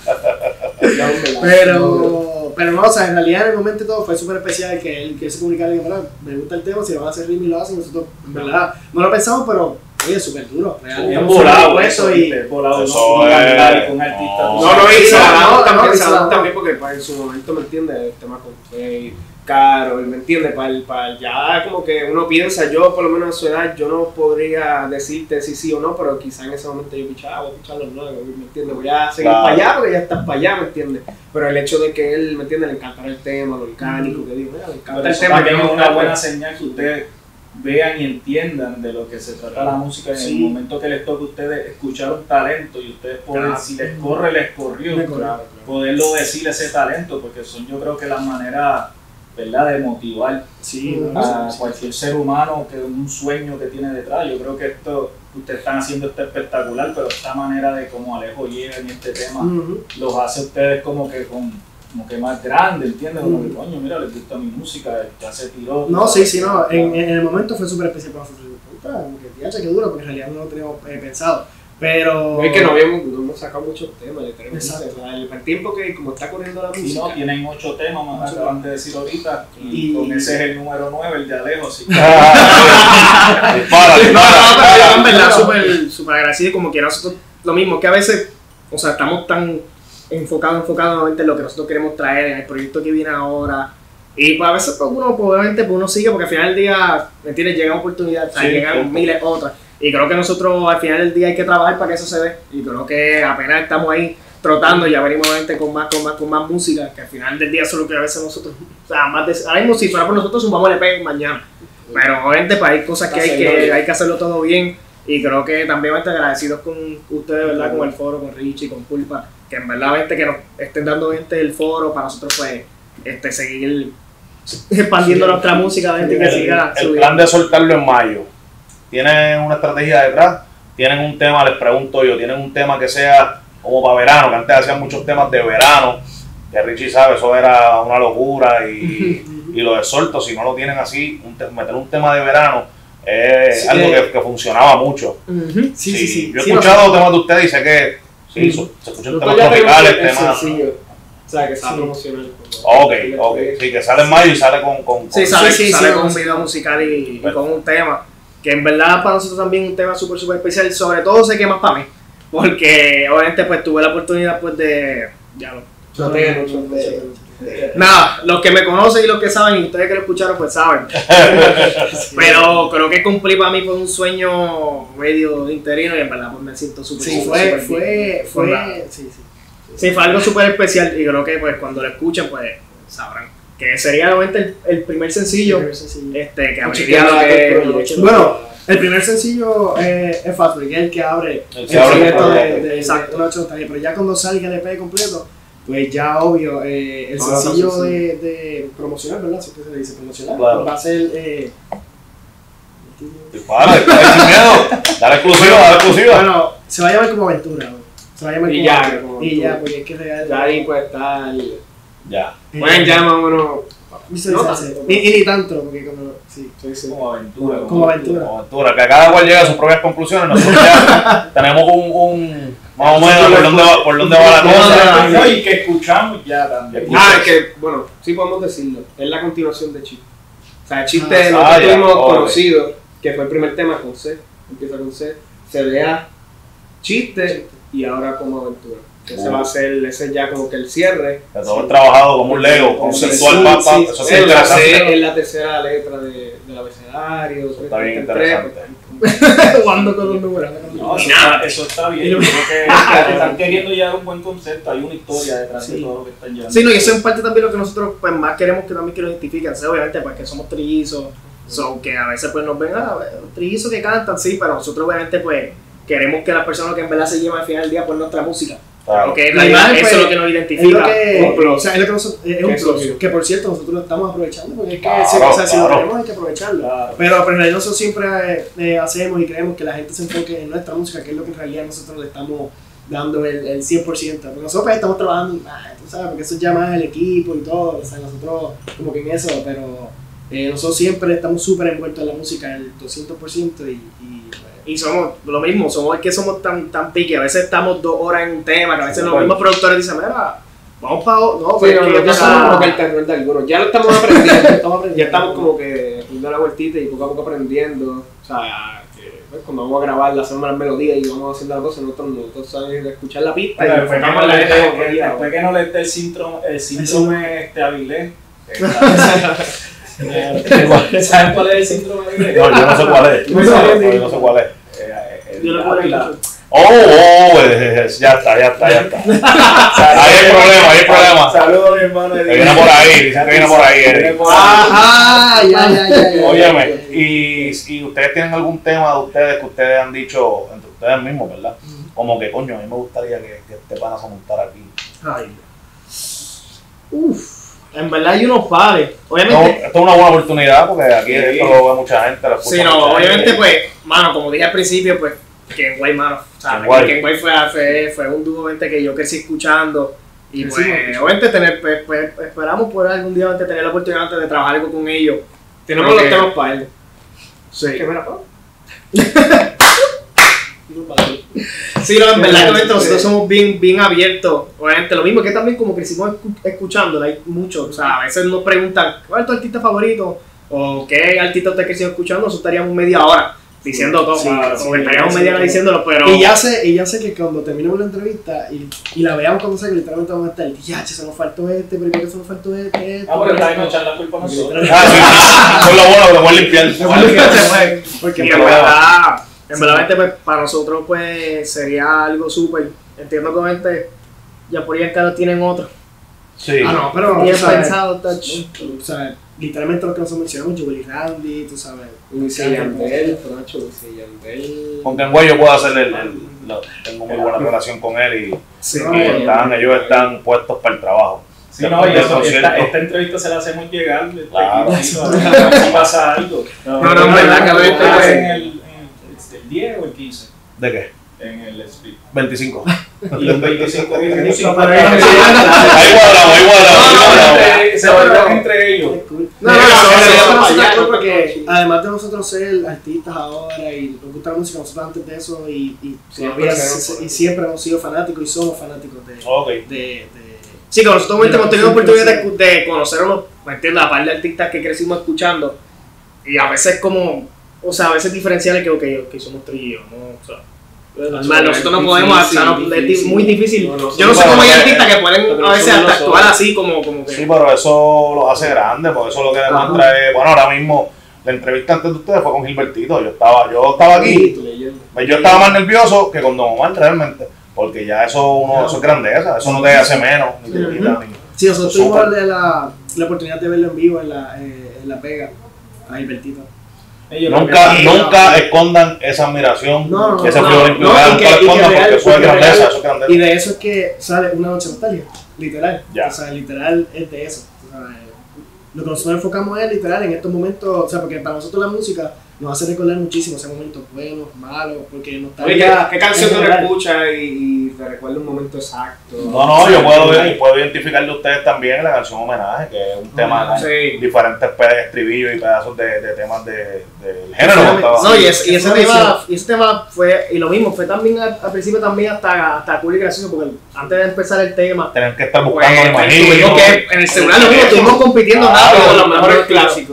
Pero, pero no, o sea, en realidad en el momento y todo fue súper especial que él que se comunicara y ¿verdad? me gusta el tema, si lo van a hacer ritmo y lo hacen, nosotros, en verdad, no lo pensamos, pero oye, súper duro. real, volado eso, y volado Eso no, es- con un artista. no. No, y se no, también, porque para en su momento, ¿me entiendes? El tema con Faye, Carol, ¿me entiendes? Para, el- para el- ya como que uno piensa, yo por lo menos a su edad, yo no podría decirte si sí o no, pero quizá en ese momento yo pichaba, voy a pichar los nueve, ¿me entiendes? Voy a seguir Claro. para allá porque ya estás para allá, ¿me entiendes? Pero el hecho de que él, ¿me entiendes? Le encantara el tema, lo orgánico, que digo, mira, le encanta Pero el tema. también que es una buena señal que ustedes vean y entiendan de lo que se trata la música en Sí. el momento que les toque a ustedes escuchar un talento y ustedes poder, Claro. si les corre, les corrió, claro, claro. poderlo decir ese talento, porque son yo creo que la manera ¿verdad? de motivar Sí, a cualquier ser humano que un sueño que tiene detrás. Yo creo que esto ustedes están haciendo está espectacular, pero esta manera de cómo Alejo llega en este tema los hace ustedes como que con como que más grande, ¿entiendes? Como que coño, mira, les gusta mi música, ya se tiró. No, sí, sí, no. En, en el momento fue súper especial para nosotros. Puta, que duro, porque en realidad no lo teníamos eh, pensado. Pero. No, Es que no habíamos, no hemos sacado muchos temas, literalmente. Exacto. O sea, el, el tiempo que como está corriendo la Sí, música. no, tienen ocho temas, más acaban de decir ahorita, y, Y- con ese es el número nueve, el de Alejo, así que yo en verdad súper súper agradecido como que nosotros, lo mismo, que a veces, o sea, estamos tan enfocados, enfocados nuevamente en lo que nosotros queremos traer, en el proyecto que viene ahora, y pues a veces pues, uno, pues, obviamente, pues uno sigue, porque al final del día, ¿me entiendes? Llegan oportunidades, Sí, llegan sí. miles otras, y creo que nosotros al final del día hay que trabajar para que eso se dé, y creo que apenas estamos ahí trotando, ya venimos obviamente con más, con más, con más música, que al final del día eso es lo que a veces nosotros, o sea, más de, ahora mismo si fuera por nosotros, sumamos el EP mañana. Pero obviamente pues, hay cosas que hay que, hay que hacerlo todo bien y creo que también estoy agradecidos con ustedes, ¿verdad? Con el foro, con Richie, con Pulpa, que en verdad gente que nos estén dando gente el foro para nosotros pues este seguir expandiendo Sí. nuestra música, gente que El, siga el subiendo. plan de soltarlo en mayo. ¿Tienen una estrategia detrás? ¿Tienen un tema, les pregunto yo, tienen un tema que sea como para verano? Que antes hacían muchos temas de verano, que Richie sabe, eso era una locura y, y lo de solto, si no lo tienen así, un meter un tema de verano es Sí, algo que, que funcionaba mucho. Ujú. Sí, sí, sí. Yo he Sí, escuchado temas de ustedes y sé que sí, se escuchan temas tropicales, temas... o sea, que promocionar. como- Ok, ok, sí, que sale en mayo y sale con... con, Sí, con- sale, Sí, sí, sale sí, con un video musical y, con un tema que en verdad para nosotros también es un tema súper, súper especial, sobre todo sé que más para mí, porque obviamente pues tuve la oportunidad pues de... Ya lo, Chotero, chotero. Nada, los que me conocen y los que saben, y ustedes que lo escucharon, pues saben. Pero creo que cumplí para mí fue un sueño medio interino y en verdad pues me siento súper Sí, súper, fue, fue, fue, sí, sí. Sí, fue algo súper especial y creo que pues cuando lo escuchen pues sabrán. Que sería obviamente el, el primer sencillo Primer sencillo. este, que abriría lo que... Bueno, el primer sencillo eh, es Fast Break, es el que abre El el que abre proyecto de, de, Exacto. de pero ya cuando salga el EP completo, pues ya obvio, eh, el Ahora está sencillo de, de promocional, ¿verdad? Así que se le dice promocional, Claro. va a ser... Eh, dispara sin miedo. Dale exclusiva, dale exclusiva. bueno, se va a llamar como aventura, ¿no? se va a llamar Y como ya, aventura. como y ya, porque es que real. Ya ahí puede estar. Ya. Bueno, ya más o menos. y, ni tanto, porque como, sí. Sí, sí. como aventura. Como aventura. Como aventura, que cada cual llega a sus propias conclusiones. Nosotros ya tenemos un, un, Más o menos por dónde va, por dónde va la cosa. No, y que escuchamos ya también. Ah, es que, bueno, sí podemos decirlo. Es la continuación de Chiste. O sea, Chiste Ah, nosotros ah, tuvimos conocido, que fue el primer tema con C, empieza con C, se vea Chiste y ahora como aventura. Ese Uh. va a ser, ese ya como que el cierre. Todo es trabajado como un Lego, conceptual, Sí, papá. sí, Eso sí, es la interesante. C es la tercera letra de, del abecedario. Está bien interesante. Jugando con los números. No, eso, está, eso está bien. Yo creo que, que están queriendo llevar un buen concepto. Hay una historia detrás de Sí. todo lo que están llevando. Sí, no, y eso es en parte también lo que nosotros pues, más queremos que también que nos identifiquen, ¿sí? obviamente porque somos trillizos, so, que a veces pues nos ven, ah, trillizos que cantan, sí, pero nosotros obviamente pues queremos que las personas que en verdad se llevan al final del día por nuestra música, Claro. porque La la- imagen, eso pues, es lo que nos Es identifica. lo que, un plus. o sea, es lo que nosotros, es un es plus, que por cierto nosotros lo estamos aprovechando porque es que Claro, si, o sea, si lo tenemos hay que aprovecharlo. Claro. Pero, pero en realidad nosotros siempre eh, eh, hacemos y creemos que la gente se enfoque en nuestra música, que es lo que en realidad nosotros le estamos dando el, el 100%. Porque nosotros pues, estamos trabajando, ah, tú sabes, porque eso ya más el equipo y todo, o sea, nosotros como que en eso, pero eh, nosotros siempre estamos súper envueltos en la música, el 200% y, y pues, Y somos lo mismo, somos es que somos tan, tan pique, a veces estamos dos horas en un tema, que a veces Sí, los bueno. mismos productores dicen, mira, vamos para no, Sí, pero no, que no, ya somos como que el terror de algunos. Ya lo estamos aprendiendo. estamos aprendiendo. ya estamos como que dando la vueltita y poco a poco aprendiendo. O sea, que pues, cuando vamos a grabar, le hacemos las melodías y vamos haciendo las cosas, nosotros, nosotros sabemos escuchar la pista Pero y después que no la le el- quería, después que no le dé el síndrome, el síndrome este Avilés. ¿Saben cuál es el síndrome? No, yo no sé cuál es. Yo no sé cuál es. El Yo lo puedo Ávila. Oh, oh, eh, eh, ya está, ya está, ya está. Ahí hay problema, ahí hay problema. Saludos, mi hermano. Que viene por ahí, dicen que viene por ahí, Viene Eric. por ahí. Ah, ya, ya, ya. Óyeme, y, y ustedes tienen algún tema de ustedes que ustedes han dicho entre ustedes mismos, ¿verdad? Como que, coño, a mí me gustaría que, que este pana se montara aquí. Ay. Uf, en verdad hay unos pares. No, Obviamente, esto es una buena oportunidad porque aquí Sí. esto lo ve mucha gente. Lo sí, no, obviamente gente. pues, mano, como dije al principio, pues, Ken White, mano. O sea, Ken. Ken fue, fue, fue un dúo que yo crecí escuchando. Y pues, obviamente tener, pues, pues, esperamos poder algún día obviamente, tener la oportunidad antes de trabajar algo con ellos. Tenemos Ok. los temas para él. Sí. ¿Qué me la? Sí, no, en verdad, sí. nosotros somos bien, bien abiertos. Obviamente, lo mismo que también como crecimos escu- escuchando, hay mucho. O sea, a veces nos preguntan, ¿cuál es tu artista favorito? O qué artista usted creció escuchando, nosotros estaríamos media hora diciendo todo. Sí, como sí, que estaríamos media hora diciéndolo, pero. Y ya sé, y ya sé que cuando terminemos la entrevista y, y la veamos cuando salga, literalmente vamos a estar, ya, che, se nos faltó este, primero se nos faltó este, este. Ah, porque está bien esto". echar la culpa a nosotros. Ah, sí, que pueden limpiar. Porque Y en verdad, en verdad, pues, para nosotros pues sería algo súper. Entiendo que obviamente ya por ahí en Carlos tienen otro. Sí. Ah, no, pero Bien pensado, touch. o sea, literalmente lo que nosotros mencionamos, Jubilee Randy, tú sabes. Y Yandel, Fronacho, Wisin y Yandel. Con Ken White yo puedo hacer el, el- lo- tengo muy buena relación con él y, Sí. No, están, ellos están puestos para el trabajo. Sí, no, y Después del eso, esta, entrevista se la hacemos llegar. este Claro. si pasa algo. No, no, en verdad, que ¿Ustedes obviamente, hacen el, el, el 10 o el 15 ¿De qué? en el speed. 25. Y el 25 viene Sí, música para para ver. Ahí cuadramos, ahí cuadramos, ahí cuadramos. entre- Se hablan entre ellos. No, no, Pero no, eso no, es no, otra no, cosa, no, porque además de nosotros ser artistas ahora y nos gusta la música, nosotros antes de eso y, y, Siempre se- y siempre hemos sido fanáticos y somos fanáticos de, de, de Sí, que nosotros hemos tenido Sí, oportunidad de, de conocer a unos, ¿me entiendes? A par de artistas que crecimos escuchando. Y a veces como, o sea, a veces diferenciales que, ok, ok, somos trillos, ¿no? O sea, nosotros no podemos, o sea, no- es muy difícil. No, no, Yo no sé cómo hay artistas que pueden a veces hasta actuar así como, como que... Sí, pero eso los hace grandes, porque eso lo que demuestra es, bueno, ahora mismo la entrevista antes de ustedes fue con Gilbertito, yo estaba, yo estaba aquí, pues yo estaba más nervioso que con Don Omar realmente, porque ya eso uno, eso es grandeza, eso no te hace menos, ni te quita, ni- Sí, nosotros tuvimos la, la, la oportunidad de verlo en vivo en la, eh, en la Pega, a Gilbertito. Ellos Nunca, nunca escondan esa admiración, No, no, ese no, no, que- escondan porque eso es grandeza, eso es grandeza. Y de eso es que sale una noche de nostalgia, literal. Ya. O sea, literal es de eso. O sea, eh, lo que nosotros enfocamos es literal en estos momentos, o sea, porque para nosotros la música nos hace recordar muchísimo esos momentos buenos, malos, porque nos Oye, ¿qué, qué canción tú escuchas y, y te recuerda un momento exacto? No, no, yo puedo, puedo identificar de ustedes también la canción Homenaje, que es un tema con Sí. diferentes pe- estribillos y pedazos de, de temas de, del género. que estaba- No, y, ese- y ese tema, y ese tema fue, y lo mismo, fue también al, al principio también hasta, hasta cool y gracioso, porque antes de empezar el tema, Tener que estar pues, buscando, pues, imagino. que, en el celular lo mismo, estuvimos compitiendo Ah, rápido Todos con los mejores clásicos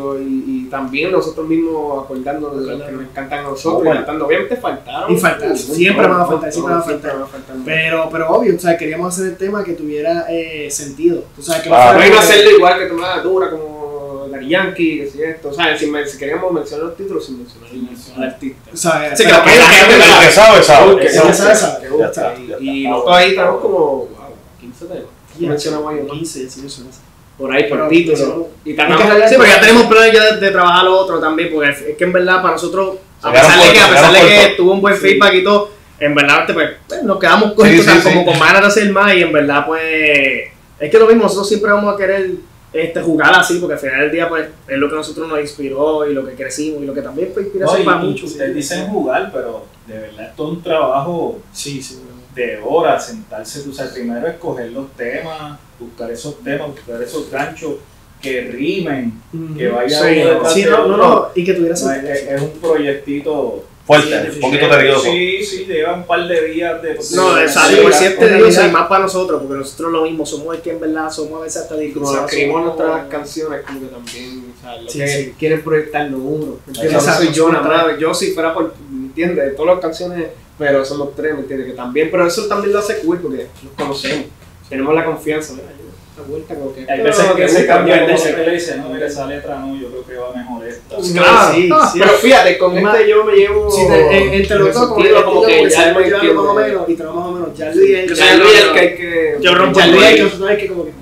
también nosotros mismos acordándonos de los que nos encantan a nosotros Bueno. y cantando. Obviamente faltaron. Y faltaron, siempre van a faltar, siempre van a faltar. Pero, pero obvio, o sea, queríamos hacer el tema que tuviera eh, sentido. Tú sabes que Claro. No que- hacerlo igual que tomar dura como Daddy Yankee, que si esto. O sea, si, me- si queríamos mencionar los títulos, sin mencionar al artista. o sea, Sí, que la gente- sabe, sabe. Que Sí, sabe, sabe. que gusta. Ya está, ya Y nosotros ahí tenemos como, wow, 15 temas. Mencionamos ahí, ¿no? 15, 18, no sé. Por ahí, por título. Y también Sí, pero ya tenemos planes ya de, de trabajar lo otro también, porque es que en verdad para nosotros, a pesar de que, a pesar de que tuvo un buen feedback y todo, en verdad este, pues, pues, nos quedamos cortos, Sí, o sea, sí, como sí. con ganas de hacer más y en verdad pues es que lo mismo, nosotros siempre vamos a querer este, jugar así, porque al final del día pues es lo que a nosotros nos inspiró y lo que crecimos y lo que también fue inspiración para muchos. Ustedes dicen jugar, pero de verdad es todo un trabajo Sí, sí. De horas, sentarse, o sea, primero escoger los temas, buscar esos temas, buscar esos ganchos que rimen, que vaya Sí, uno Sí, no, no, y que tuviera No, es, un proyectito Fuerte, un poquito tedioso. Sí, sí, lleva un par de días de. No, de- exacto, por en Dios y más para nosotros, porque nosotros lo mismo, somos el que en verdad somos a veces hasta discursos. escribimos nuestras canciones, como que también, o sea, lo Sí, que sí. quieren proyectarnos uno. ¿me entiendes? Exacto, No soy yo nada yo si fuera por, ¿me entiendes? De todas las canciones, pero somos tres, ¿me entiendes? Que también, pero eso también lo hace cool porque nos conocemos, tenemos la confianza, mira, yo esta vuelta como que... Hay veces que se cambia gusta. dice, le dice, no, mira, esa letra no, yo creo que va mejor esta. Claro, Sí, sí. pero fíjate, con Más- este yo me llevo... Sí, te- en- entre los dos, como que como que ya me llevarlo más o menos y tenemos más o menos ya Luis Yo Ya soy el el Luis otro. que hay que... Yo rompo que nosotros hay que como que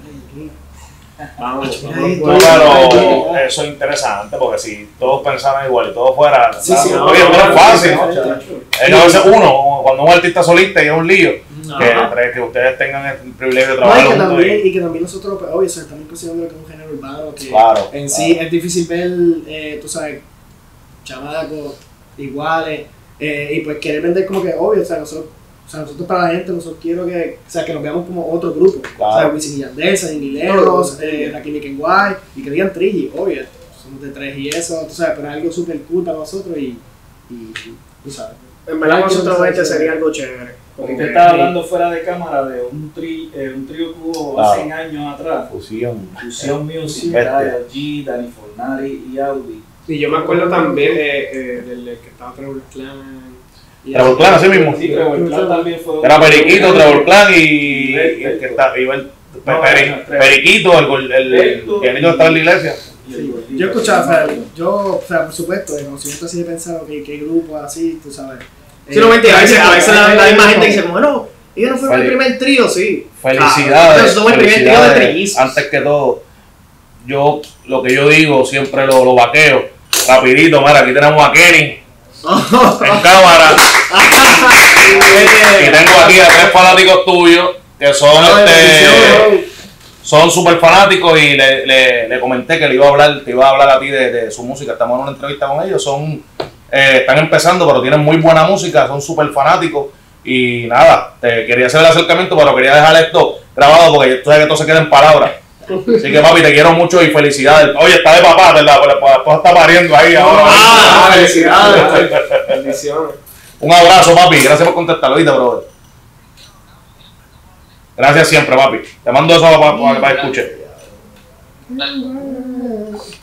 Vamos, pero eso es interesante porque si todos pensaran igual y todo fuera. Sí, sí, claro, no, oye, no, no es fácil. ¿no? a veces uno, cuando un artista solista y es un lío, que, que ustedes tengan el privilegio de No, y trabajar que también, y- que también nosotros, pues, obvio, o sea, también considerando que es un género urbano, que Claro. en sí es difícil ver, eh, tú sabes, chamacos iguales, eh, y pues querer vender como que obvio, o sea, nosotros, o sea, nosotros para la gente, nosotros quiero que, o sea, que nos veamos como otro grupo, o sea, Claro. Wisin y Yandel, Sadie Mileros, eh, Rakim y Kenway, y que digan Trigi, obvio, somos de tres y eso, tú sabes, pero es algo súper cool para nosotros y, y, tú sabes. En verdad nosotros este sería algo chévere. Como Usted que- estaba hablando fuera de cámara de un, tri, eh, un trío que hubo Claro. hace años atrás. Fusión. Fusion Music. Daryl G, Danny Fornari y Audi. Y yo me acuerdo también eh, eh, del que estaba Trevor Clan. Trevor Clan, así mismo. Sí, Trevor Clan también fue. Era Periquito, Trevor Clan y, el que está, iba el, No, Peri- no, Trevor. Periquito, el, gol- el, el, que que estaba en la iglesia. Sí. Yo escuchaba, o sea, yo, o sea, por supuesto, de conocimiento así de pensar, ok, qué grupo así, tú sabes. Sí, no mentira, a veces, a veces la, la misma gente dice dice, bueno, ellos no fueron el primer trío, sí. Felicidades. Somos el primer trío de trillizos. Antes que todo, yo lo que yo digo siempre lo, lo vaqueo. Rapidito, mira, aquí tenemos a Kenny en cámara. Y tengo aquí a tres fanáticos tuyos que son este, son súper fanáticos y le, le, le comenté que le iba a hablar, te iba a hablar a ti de, de su música. Estamos en una entrevista con ellos, son eh, están empezando, pero tienen muy buena música, son súper fanáticos. Y nada, te quería hacer el acercamiento, pero quería dejar esto grabado porque tú sabes que todo se queda en palabras. Así que papi, te quiero mucho y felicidades. Oye, está de papá, ¿verdad? Pues la esposa está pariendo ahí ahora. Ah, felicidades. Bendiciones. Un abrazo, papi. Gracias por contestar, ¿oíste, brother? Gracias siempre, papi. Te mando eso para, para, para que escuche.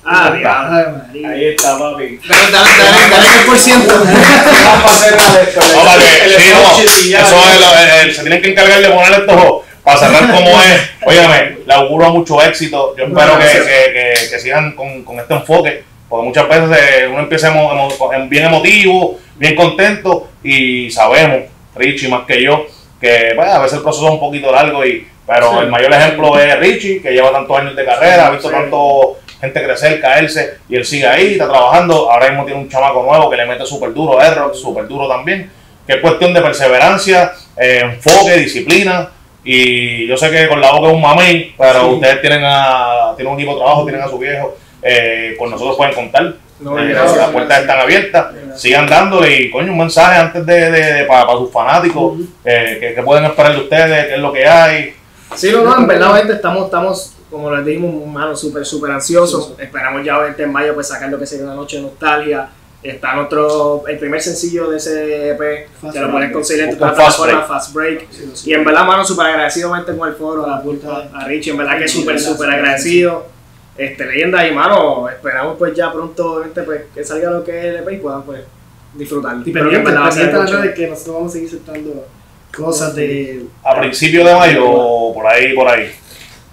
Ah. Ahí está, papi. Dale, dale, dale, dale por ciento. Vamos a hacer esto. No, sí, no, eso es lo- el- el- se tienen que encargar de poner esto para cerrar como es. Óyeme, le auguro mucho éxito. Yo espero que, que, que, que sigan con, con este enfoque. Porque muchas veces eh, uno empieza emo- emo- em- bien emotivo, bien contento y sabemos, Richie más que yo, que pues, a veces el proceso es un poquito largo, y, pero el mayor ejemplo es Richie, que lleva tantos años de carrera, ha visto tanto gente crecer, caerse, y él sigue ahí, está trabajando. Ahora mismo tiene un chamaco nuevo que le mete súper duro, R-Rock, súper duro también, que es cuestión de perseverancia, eh, enfoque, disciplina. Y yo sé que con la boca es un mamey, pero ustedes tienen, a, tienen un equipo de trabajo, tienen a su viejo, eh, con nosotros pueden contar. No, Eh, las puertas están abiertas. Sigan dándole y, coño, un mensaje antes de, de, de- para, para sus fanáticos. eh, que, que pueden esperar de ustedes, qué es lo que hay. Sí, no, no, en verdad, gente, estamos, estamos, como les dijimos, mano, súper, súper ansiosos. Esperamos ya, obviamente, en mayo, pues sacar lo que sería una noche de nostalgia. Está nuestro, el primer sencillo de ese EP, Fast que lo pueden conseguir en tu Fast plataforma Break. Fast Break. Y en verdad, mano, súper agradecido, con el foro, a, a Richie, en verdad que súper, súper agradecido. Este, leyenda y, mano, esperamos pues ya pronto, pues, que salga lo que es el EP y puedan, pues, disfrutar. Y pendiente, a pendiente a redes que nosotros vamos a seguir soltando cosas de. A principios de mayo o por ahí, por ahí.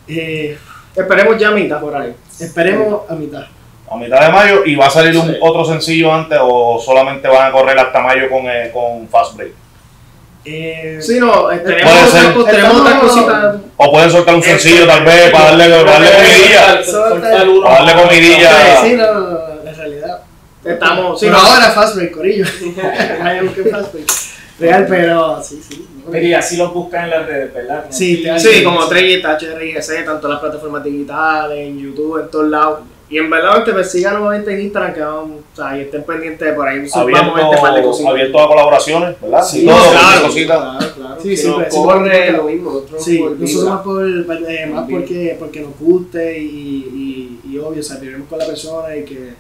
eh, Esperemos ya mitad por ahí. esperemos a mitad. A mitad de mayo y va a salir un, Sí. otro sencillo antes o solamente van a correr hasta mayo con, eh, con Fast Break. Eh, Sí, no, eh, tenemos, Puede ser. otras- tenemos cositas. O pueden soltar un Este, sencillo tal vez para darle, para darle comidilla. Para darle comidilla. Sí, no, en realidad. Estamos, sí, Pero no, ahora Fast Break, Corillo. Fast Break. Real, pero sí, sí. Mira, y así los buscan en las redes, ¿verdad? Sí, te- Sí, como Treyita, HRIS, tanto en las plataformas digitales, en YouTube, en todos lados. Y en verdad, este, pues sigan nuevamente en Instagram, que vamos, o sea, y estén pendientes de por ahí. Subamos este par de Abierto, cositas. abierto a colaboraciones, ¿verdad? Sí, todo, claro. Claro, claro. Sí, siempre corre lo mismo. Nosotros Sí, nosotros más, por, eh, más porque, porque nos guste y, y, y obvio, o sea, vivimos con la persona y que,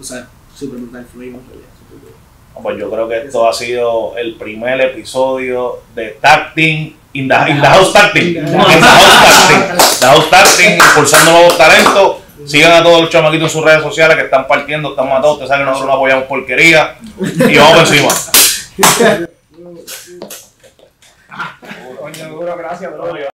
o sea, súper brutal, fluimos en realidad. bien. Pues yo creo que esto ha sido el primer episodio de Tag Team, in the, in the House Team. In the House Team. The House Team, impulsando nuevos talentos. Sigan a todos los chamaquitos en sus redes sociales que están partiendo, están matando. Ustedes saben que nosotros no apoyamos porquería. Y vamos encima. Coño, duro, gracias, bro.